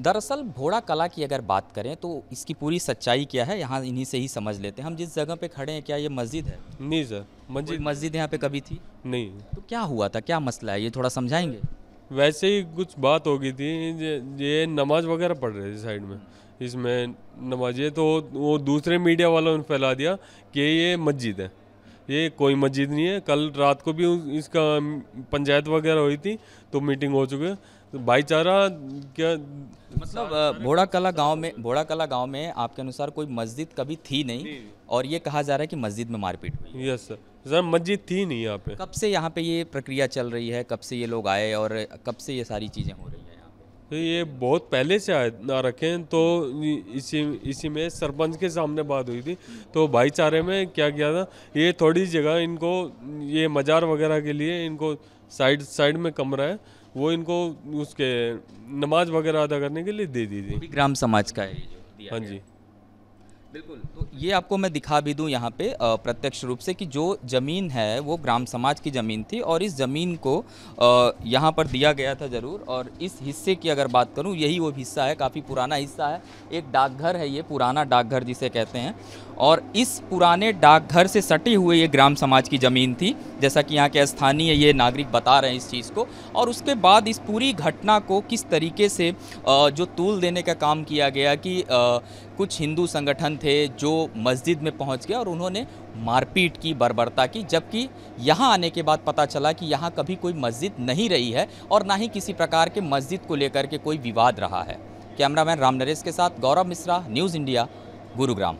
दरअसल भोड़ा कला की अगर बात करें तो इसकी पूरी सच्चाई क्या है? यहाँ इन्हीं से ही समझ लेते हैं। हम जिस जगह पे खड़े हैं क्या ये मस्जिद है? नहीं सर मस्जिद मस्जिद यहाँ पे कभी थी? नहीं। तो क्या हुआ था? क्या मसला है? ये थोड़ा समझाएँगे? वैसे ही कुछ बात हो गई थी। ये- नमाज़ वगैरह पढ़ रहे थे साइड में। इसमें नमाज़ ये तो वो दूसरे मीडिया वालों ने फैला दिया कि ये मस्जिद है। ये कोई मस्जिद नहीं है। कल रात को भी इसका पंचायत वगैरह हुई थी तो मीटिंग हो चुकी है। तो भाईचारा क्या मतलब भोड़ा कला गाँव में भोड़ा कला गाँव में आपके अनुसार कोई मस्जिद कभी थी नहीं। और ये कहा जा रहा है कि मस्जिद में मारपीट हुई। Yes sir. सर मस्जिद थी नहीं यहाँ पे। कब से यहाँ पे ये प्रक्रिया चल रही है? कब से ये लोग आए और कब से ये सारी चीज़ें हो रही हैं? तो ये बहुत पहले से आए ना रखें हैं तो इसी इसी में सरपंच के सामने बात हुई थी। तो भाईचारे में क्या किया था ये थोड़ी जगह इनको ये मज़ार वगैरह के लिए इनको साइड साइड में कमरा है वो इनको उसके नमाज़ वगैरह अदा करने के लिए दे दी थी। ग्राम समाज का है है। जी। बिल्कुल। तो ये आपको मैं दिखा भी दूँ यहाँ पे प्रत्यक्ष रूप से कि जो ज़मीन है, वो ग्राम समाज की ज़मीन थी और इस ज़मीन को यहाँ पर दिया गया था ज़रूर और इस हिस्से की अगर बात करूँ, यही वो हिस्सा है, काफ़ी पुराना हिस्सा है, एक डाकघर है ये, पुराना डाकघर जिसे कहते हैं और इस पुराने डाकघर से सटे हुए ये ग्राम समाज की ज़मीन थी, जैसा कि यहाँ के स्थानीय ये नागरिक बता रहे हैं इस चीज़ को और उसके बाद इस पूरी घटना को किस तरीके से जो तूल देने का काम किया गया कि कुछ हिंदू संगठन थे जो मस्जिद में पहुँच गए और उन्होंने मारपीट की, बर्बरता की, जबकि यहाँ आने के बाद पता चला कि यहाँ कभी कोई मस्जिद नहीं रही है और ना ही किसी प्रकार के मस्जिद को लेकर के कोई विवाद रहा है। कैमरामैन राम नरेश के साथ गौरव मिश्रा, न्यूज़ इंडिया, गुरुग्राम।